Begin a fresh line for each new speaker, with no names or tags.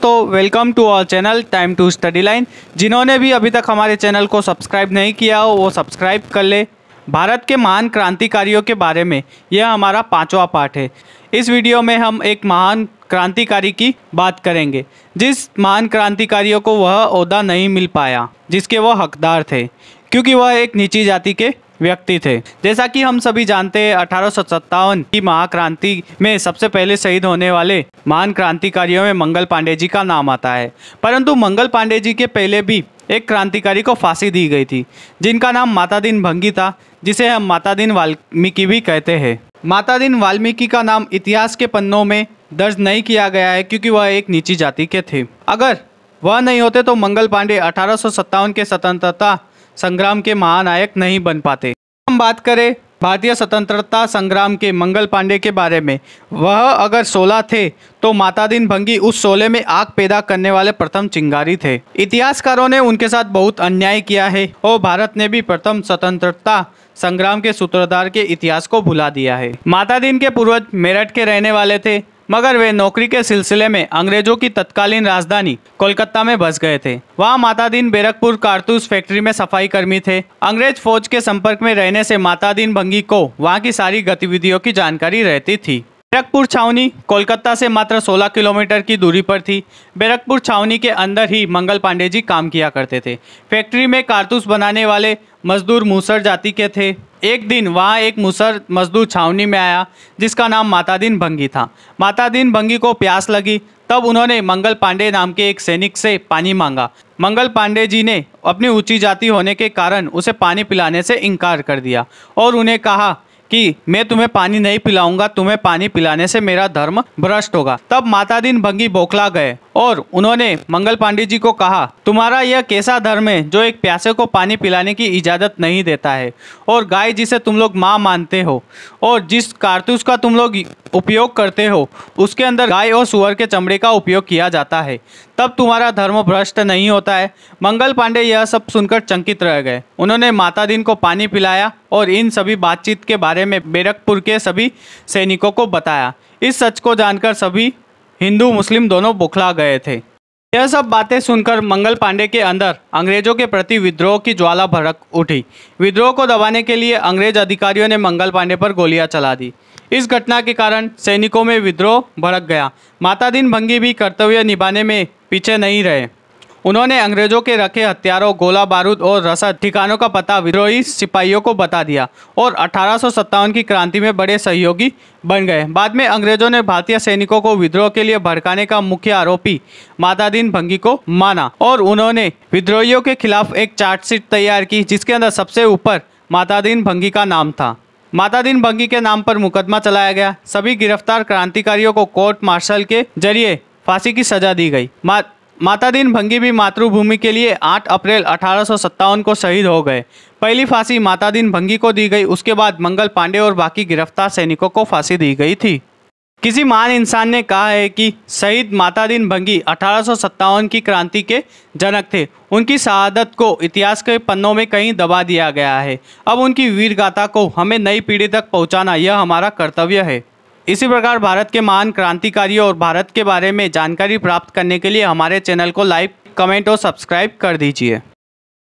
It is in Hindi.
दोस्तों welcome to our channel time to study line जिन्होंने भी अभी तक हमारे चैनल को सब्सक्राइब नहीं किया हो, वो सब्सक्राइब कर ले। भारत के महान क्रांतिकारियों के बारे में, यह हमारा पांचवा पार्ट है। इस वीडियो में हम एक महान क्रांतिकारी की बात करेंगे। जिस महान क्रांतिकारियों को वह अहदा नहीं मिल पाया, जिसके वह हकदार थे, क्योंकि वह एक नीची जाति के व्यक्ति थे। जैसा कि हम सभी जानते हैं, अठारह सौ सत्तावन की महाक्रांति में सबसे पहले शहीद होने वाले महान क्रांतिकारियों में मंगल पांडे जी का नाम आता है। परंतु मंगल पांडे जी के पहले भी एक क्रांतिकारी को फांसी दी गई थी, जिनका नाम माता दिन भंगी था, जिसे हम माता दिन वाल्मीकि भी कहते हैं। माता दिन वाल्मीकि का नाम इतिहास के पन्नों में दर्ज नहीं किया गया है, क्योंकि वह एक नीची जाति के थे। अगर वह नहीं होते तो मंगल पांडे अठारह सौ सत्तावन के स्वतंत्रता संग्राम के महानायक नहीं बन पाते। हम बात करें भारतीय स्वतंत्रता संग्राम के मंगल पांडे के बारे में। वह अगर 16 थे तो माता दिन भंगी उस शोले में आग पैदा करने वाले प्रथम चिंगारी थे। इतिहासकारों ने उनके साथ बहुत अन्याय किया है और भारत ने भी प्रथम स्वतंत्रता संग्राम के सूत्रधार के इतिहास को भुला दिया है। माता दिन के पूर्वज मेरठ के रहने वाले थे। मगर वे नौकरी के सिलसिले में अंग्रेज़ों की तत्कालीन राजधानी कोलकाता में बस गए थे। वहाँ माता दिन बेरकपुर कारतूस फैक्ट्री में सफ़ाई कर्मी थे। अंग्रेज़ फौज के संपर्क में रहने से माता दिन भंगी को वहाँ की सारी गतिविधियों की जानकारी रहती थी। बैरकपुर छावनी कोलकाता से मात्र 16 किलोमीटर की दूरी पर थी। बैरकपुर छावनी के अंदर ही मंगल पांडे जी काम किया करते थे। फैक्ट्री में कारतूस बनाने वाले मजदूर मूसर जाति के थे। एक दिन वहाँ एक मुसर मजदूर छावनी में आया, जिसका नाम माता दीन भंगी था। माता दीन भंगी को प्यास लगी, तब उन्होंने मंगल पांडे नाम के एक सैनिक से पानी मांगा। मंगल पांडे जी ने अपनी ऊँची जाति होने के कारण उसे पानी पिलाने से इनकार कर दिया और उन्हें कहा कि मैं तुम्हें पानी नहीं पिलाऊँगा, तुम्हें पानी पिलाने से मेरा धर्म भ्रष्ट होगा। तब माता दिन भंगी बौखला गए और उन्होंने मंगल पांडे जी को कहा, तुम्हारा यह कैसा धर्म है जो एक प्यासे को पानी पिलाने की इजाज़त नहीं देता है? और गाय जिसे तुम लोग माँ मानते हो, और जिस कारतूस का तुम लोग उपयोग करते हो। उसके अंदर गाय और सुअर के चमड़े का उपयोग किया जाता है। तब तुम्हारा धर्म भ्रष्ट नहीं होता है। मंगल पांडे यह सब सुनकर चंकित रह गए। उन्होंने माता दिन को पानी पिलाया और इन सभी बातचीत के बारे में बेरकपुर के सभी सैनिकों को बताया। इस सच को जानकर सभी हिंदू मुस्लिम दोनों बुखला गए थे। यह सब बातें सुनकर मंगल पांडे के अंदर अंग्रेज़ों के प्रति विद्रोह की ज्वाला भड़क उठी। विद्रोह को दबाने के लिए अंग्रेज़ अधिकारियों ने मंगल पांडे पर गोलियाँ चला दी। इस घटना के कारण सैनिकों में विद्रोह भड़क गया। माता दिन भंगी भी कर्तव्य निभाने में पीछे नहीं रहे। उन्होंने अंग्रेज़ों के रखे हथियारों, गोला बारूद और रसद ठिकानों का पता विद्रोही सिपाहियों को बता दिया और अठारह सौ सत्तावन की क्रांति में बड़े सहयोगी बन गए। बाद में अंग्रेज़ों ने भारतीय सैनिकों को विद्रोह के लिए भड़काने का मुख्य आरोपी मातादीन भंगी को माना और उन्होंने विद्रोहियों के खिलाफ एक चार्जशीट तैयार की जिसके अंदर सबसे ऊपर मातादीन भंगी का नाम था। मातादीन भंगी के नाम पर मुकदमा चलाया गया। सभी गिरफ़्तार क्रांतिकारियों को कोर्ट मार्शल के ज़रिए फांसी की सजा दी गई। माता दिन भंगी भी मातृभूमि के लिए 8 अप्रैल अठारह सौ सत्तावन को शहीद हो गए। पहली फांसी माता दिन भंगी को दी गई, उसके बाद मंगल पांडे और बाकी गिरफ़्तार सैनिकों को फांसी दी गई थी। किसी महान इंसान ने कहा है कि शहीद माता दिन भंगी अठारह सौ सत्तावन की क्रांति के जनक थे। उनकी शहादत को इतिहास के पन्नों में कहीं दबा दिया गया है। अब उनकी वीर गाथा को हमें नई पीढ़ी तक पहुंचाना यह हमारा कर्तव्य है। इसी प्रकार भारत के महान क्रांतिकारियों और भारत के बारे में जानकारी प्राप्त करने के लिए हमारे चैनल को लाइक, कमेंट और सब्सक्राइब कर दीजिए।